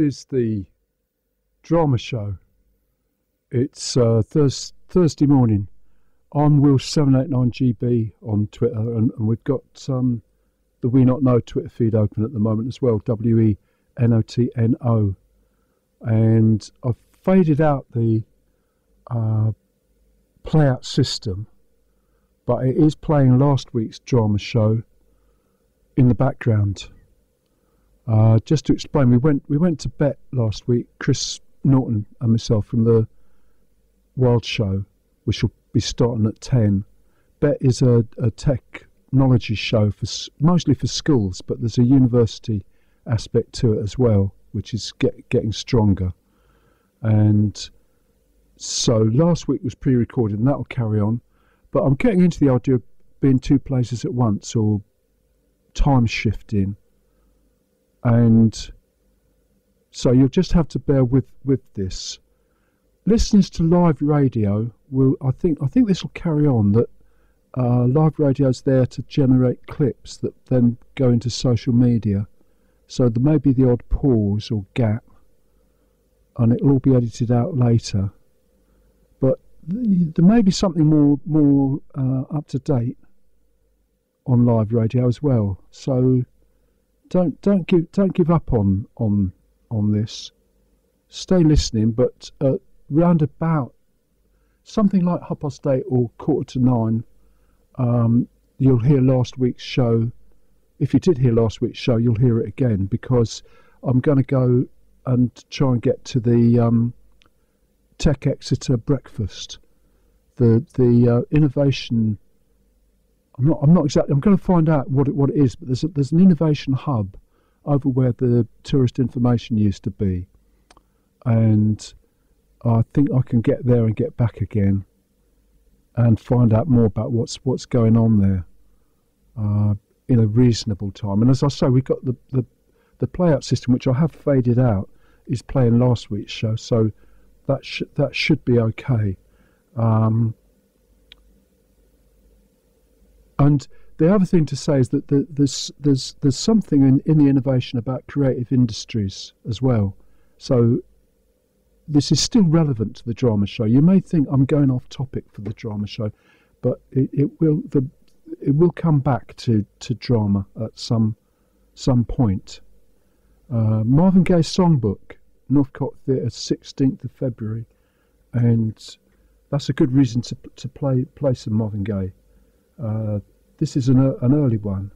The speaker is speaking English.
Is the drama show. It's uh, Thurs- Thursday morning. I'm Will789GB on Twitter, and, and we've got um, the We Not Know Twitter feed open at the moment as well W E N O T N O. And I've faded out the uh, play out system, but it is playing last week's drama show in the background. Uh, just to explain, we went we went to BETT last week. Chris Norton and myself from the Wild Show, which will be starting at ten. BETT is a, a technology show for mostly for schools, but there's a university aspect to it as well, which is get, getting stronger. And so last week was pre-recorded, and that'll carry on. But I'm getting into the idea of being two places at once or time shifting and so you'll just have to bear with with this. Listeners to live radio will, I think, I think this will carry on. That uh, live radio is there to generate clips that then go into social media. So there may be the odd pause or gap, and it'll all be edited out later. But there may be something more more uh, up to date on live radio as well. So don't don't give don't give up on on on this. Stay listening, but uh, round about something like half past eight or quarter to nine, um, you'll hear last week's show. If you did hear last week's show, you'll hear it again because I'm going to go and try and get to the um, Tech Exeter breakfast, the the uh, innovation I'm not. I'm not exactly. I'm going to find out what it what it is. But there's a, there's an innovation hub over where the tourist information used to be, and I think I can get there and get back again, and find out more about what's what's going on there, uh, in a reasonable time. And as I say, we've got the the the playout system, which I have faded out, is playing last week's show, so that sh- that should be okay. Um, and the other thing to say is that the, there's there's there's something in, in the innovation about creative industries as well. So this is still relevant to the drama show. You may think I'm going off topic for the drama show, but it, it will the it will come back to, to drama at some some point. Uh, Marvin Gaye's songbook, Northcott Theatre, 16th of February, and that's a good reason to to play play some Marvin Gaye. Uh, this is an, an early one.